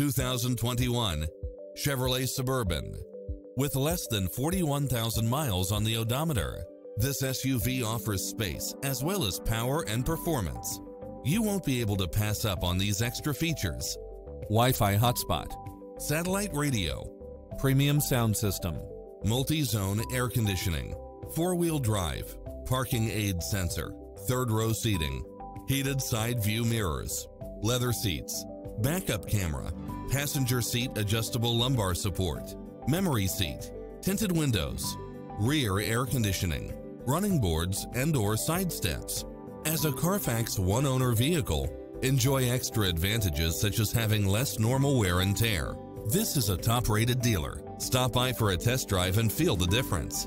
2021 Chevrolet Suburban. With less than 41,000 miles on the odometer, this SUV offers space as well as power and performance. You won't be able to pass up on these extra features. Wi-Fi hotspot, satellite radio, premium sound system, multi-zone air conditioning, four-wheel drive, parking aid sensor, third row seating, heated side view mirrors, leather seats, backup camera, passenger seat adjustable lumbar support, memory seat, tinted windows, rear air conditioning, running boards and or side steps. As a Carfax one-owner vehicle, enjoy extra advantages such as having less normal wear and tear. This is a top-rated dealer. Stop by for a test drive and feel the difference.